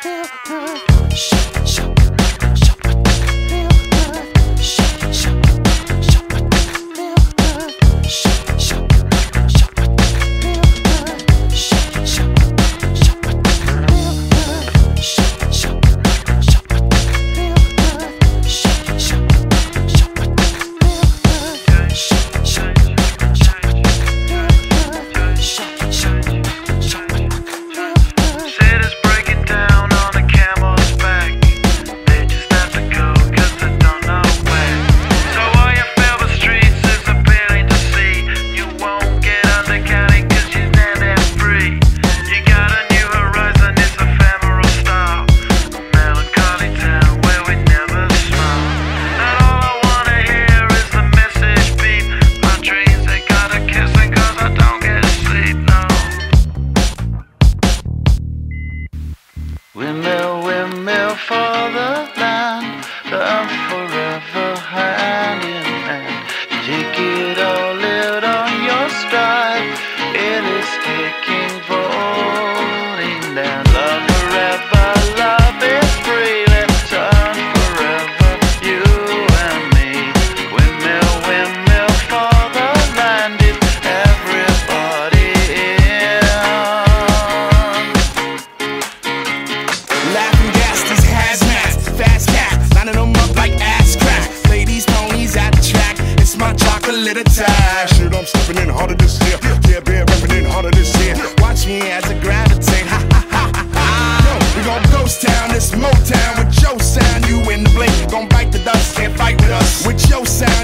Shut, shut. Windmill, windmill for the at. Shit, I'm stepping in harder this year. Yeah, bear rapping in harder this year. Watch me as I gravitate. Ha ha ha ha ha. Yo, we gon' ghost town, this Motown with Joe sound. You in the blink, gon' bite the dust, can't fight with us. With your sound.